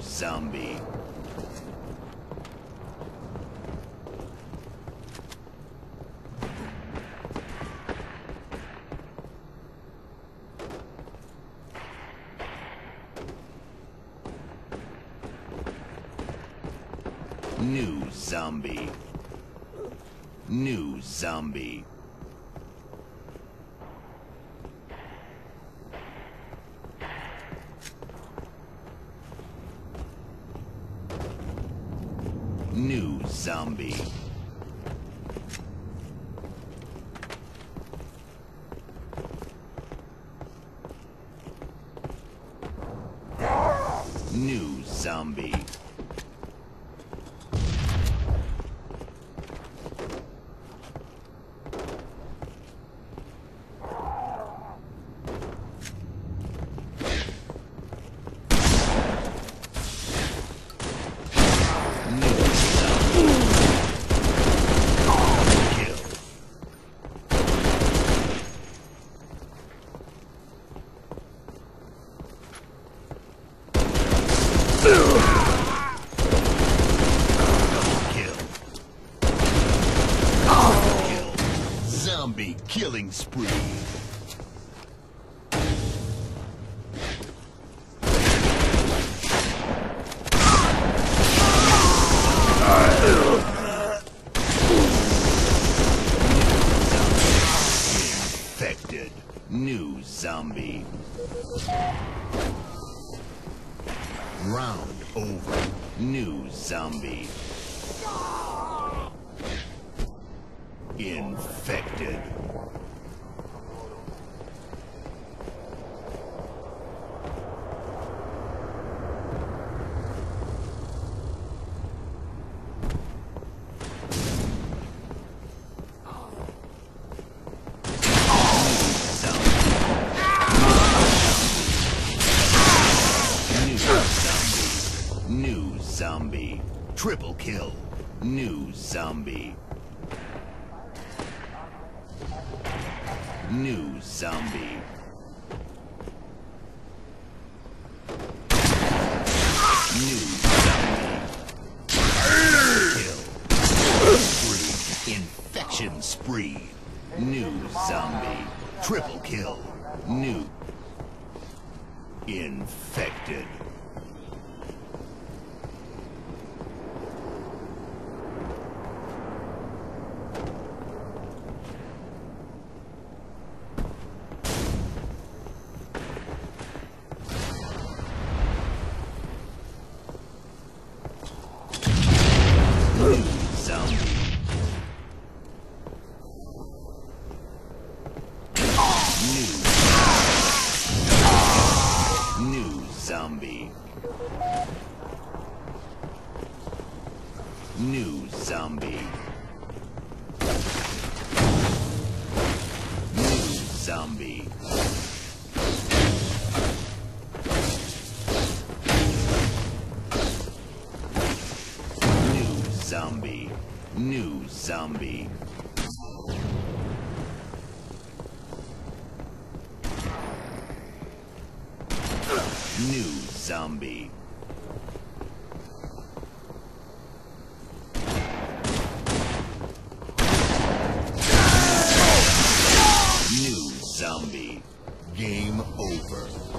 zombie. New zombie. New zombie. New zombie. New zombie. New zombie. Kill. Kill. Kill. Zombie killing spree. Infected. New zombie. Round over. New zombie. Infected. New zombie. Triple kill. New zombie. New zombie. New zombie. Kill. Spree. Infection spree. New zombie. Triple kill. New. Infected. New zombie. New. New zombie. New zombie. New zombie. New zombie. New zombie. New zombie. New zombie. Game over.